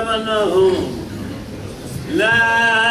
آمنوا لا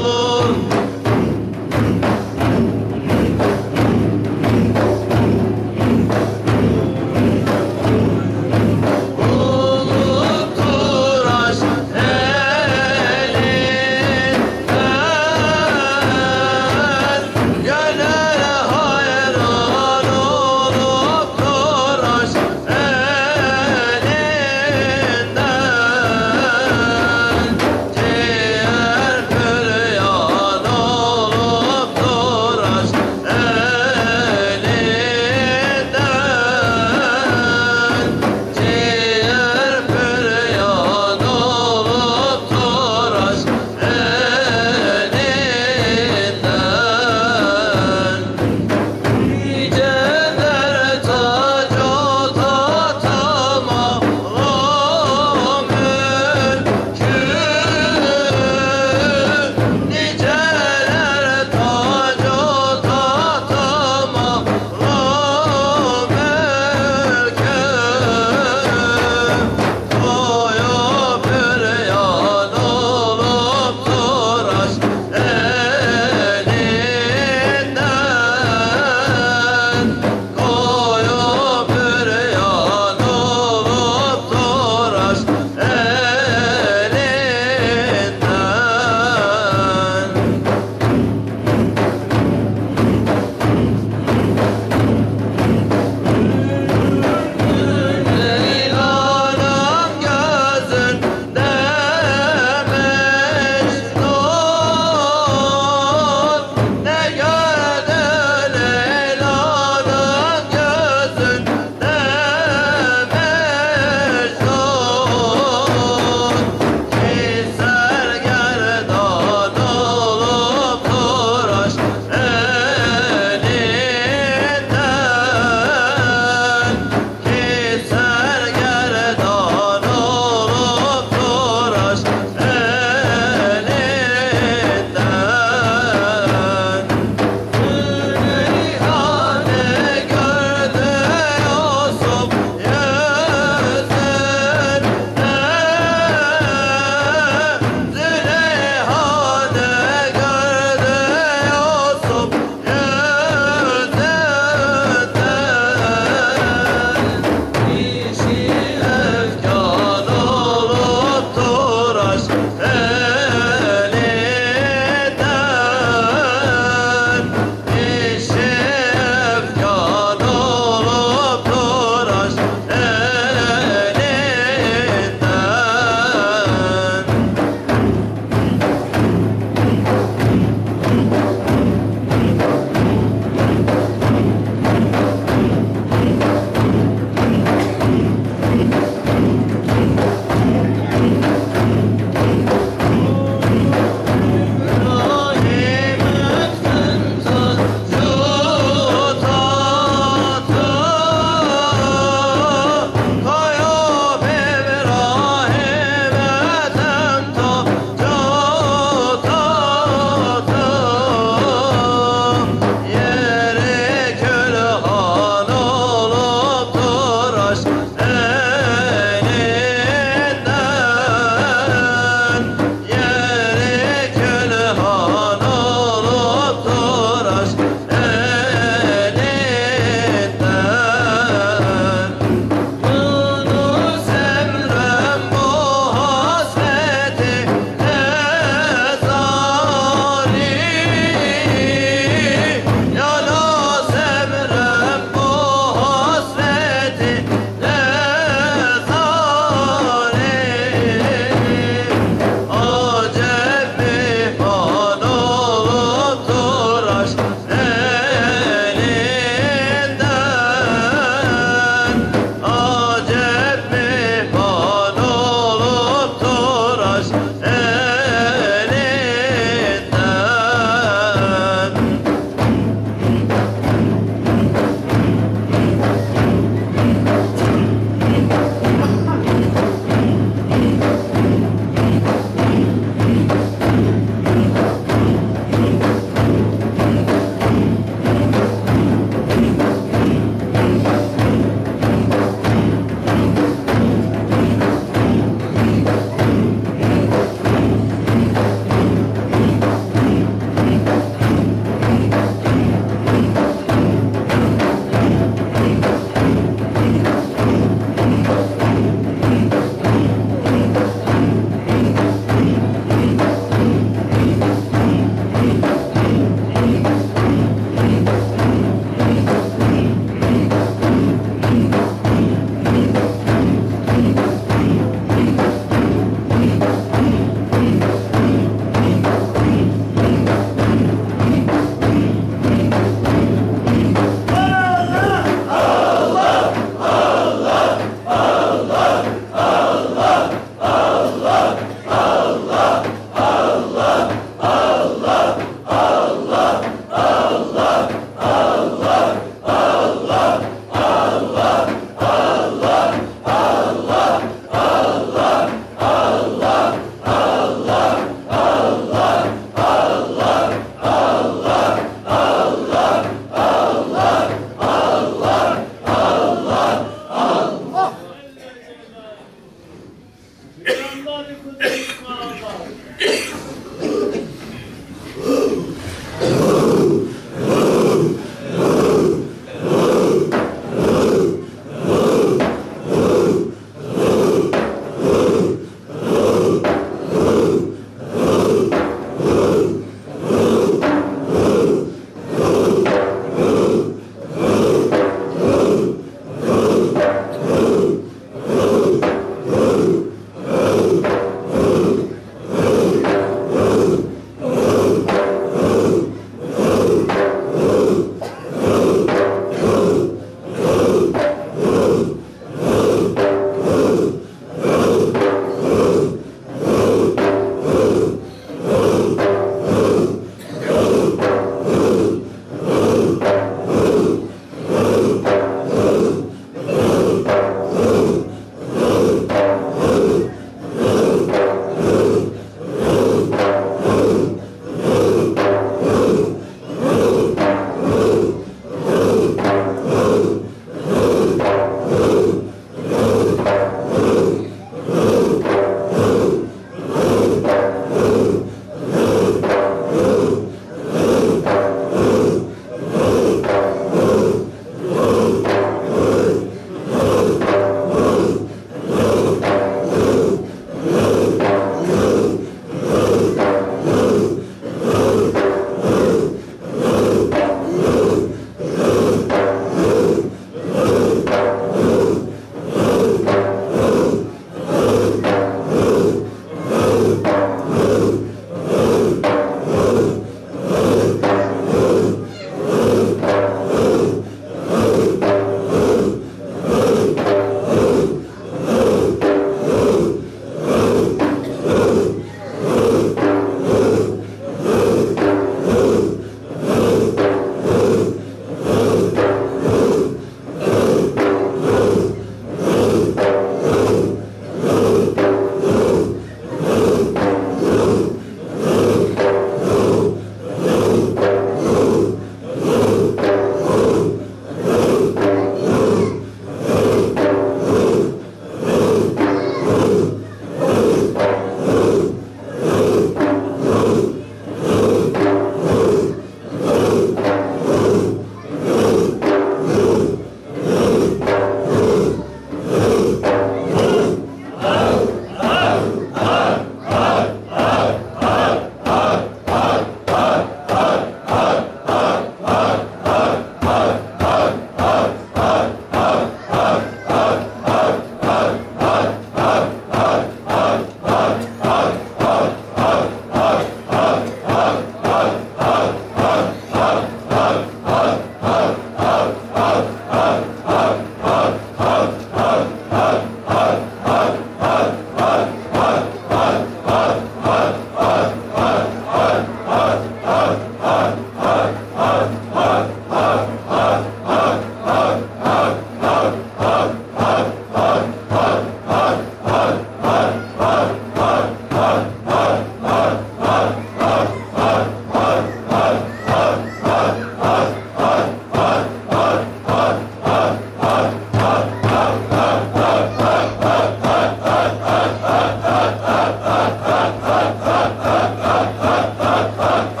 Fuck.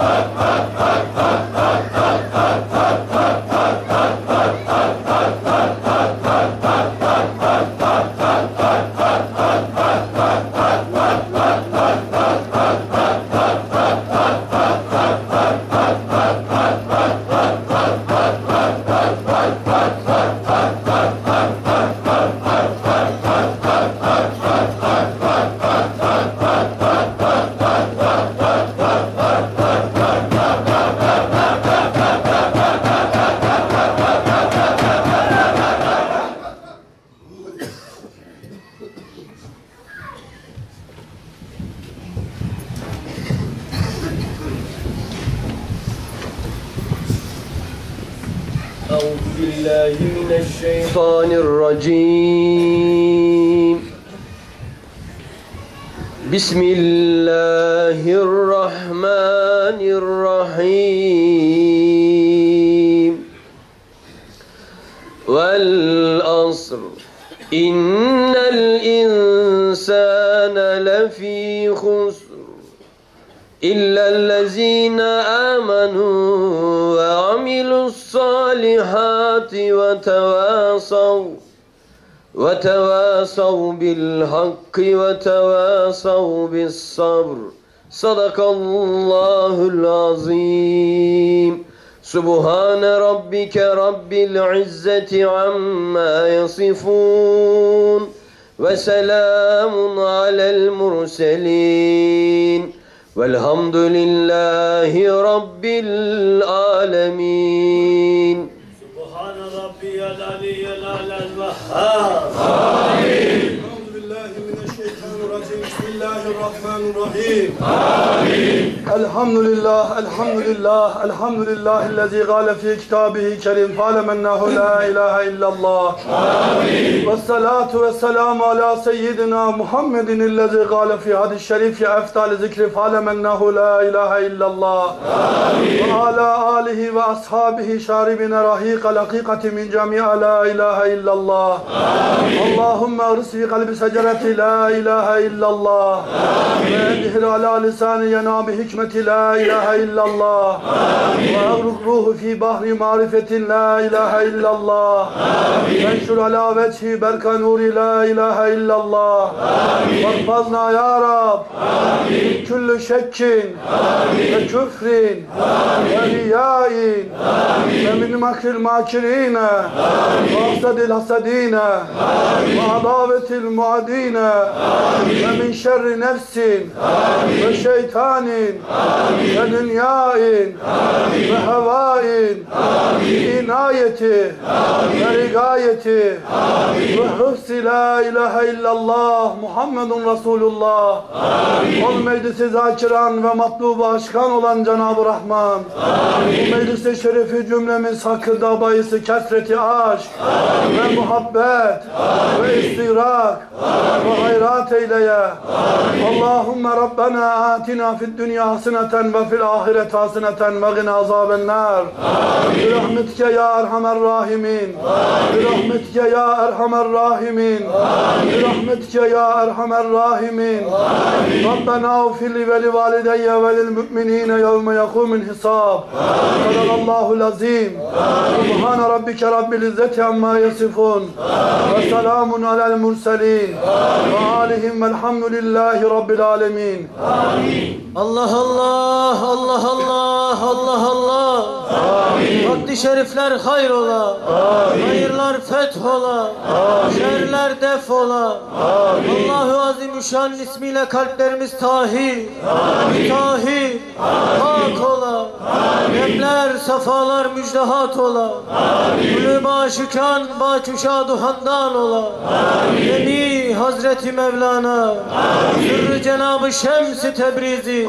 الإنسان لفي خسر إلا الذين آمنوا وعملوا الصالحات وتواصوا وتواصوا بالحق وتواصوا بالصبر. صدق الله العظيم. سبحان ربك رب العزة عما يصفون. وسلام على المرسلين والحمد لله رب العالمين. سبحان ربي العلي الأعلى الوهاب. أعوذ الرحيم. الحمد لله الحمد لله الحمد لله الذي قال في كتابه الكريم فاعلم أنه لا إله إلا الله. والصلاة والسلام على سيدنا محمد الذي قال في هذا الشريف يا أفضل ذكر فاعلم أنه لا إله إلا الله. وعلى آله وأصحابه شاربين رهيق الحقيقة من جميع لا إله إلا الله. اللهم ارس في قلب شجرة لا إله إلا الله. وأدهر على لسان ينام حكمة لا إله إلا الله وأغرق روح في بحر معرفة لا إله إلا الله وانشر على وجهه برك نور لا إله إلا الله واحفظنا يا رب من كل شك وكفر ورياء ومن مكر الماكرين وحسد الحسدين وعداوة المعادين ومن شر نفس Amin. Ve şeytanin. Amin. Ve dünyain. Amin. Ve hevain. Amin. İnayeti. Amin. Ve rigayeti. Amin. Ve hıfzi la ilahe illallah Muhammedun Resulullah. Amin. Ol meclisi zakiran ve matlubu aşkan olan Cenab-ı Rahman. Amin. Bu meclisi şerefi cümlemiz hakkında bayısı kesreti aşk. Amin. Ve muhabbet. Amin. Ve istirak. Amin. Ve hayrat eyleye. Amin. Allahümme Allahümme Rabbena atina fid dünya haseneten ve fil ahiret haseneten ve gina azaben nar. Amin. Rahmetike ya erhamer rahimin. Amin. Rahmetike ya erhamer rahimin. Amin. Rahmetike ya erhamer rahimin. Amin. Rabbena ufir li ve valideyye ve lil müminine yevme yekumin hisab. Sadakallahu azim. Subhane rabbike rabbil izzeti amma yasifun. Ve selamun alel murselin. Ve alihim velhamdülillahi rabbil alemin alemin. Amin. Allah Allah, Allah Allah, Allah Allah. Amin. Vakti şerifler hayrola. Amin. Hayırlar fethola. Amin. Şerler defola. Amin. Allahu Azimüşşan ismiyle kalplerimiz tahil. Amin. Tahil. Amin. Hak ola. Demler, safalar müjdehat ola. Amin. Gülü başıkan, baçuşa duhandan ola. Amin. Nebi Hazreti Mevlana. Amin. Sırrı Cenab-ı Şems-i Tebrizi,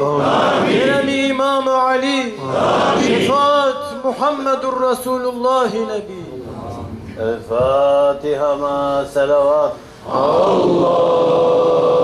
Kerem-i İmam-ı Ali, Şefaat Muhammedur Resulullah Nebi. El Fatiha ma selavat. Amin.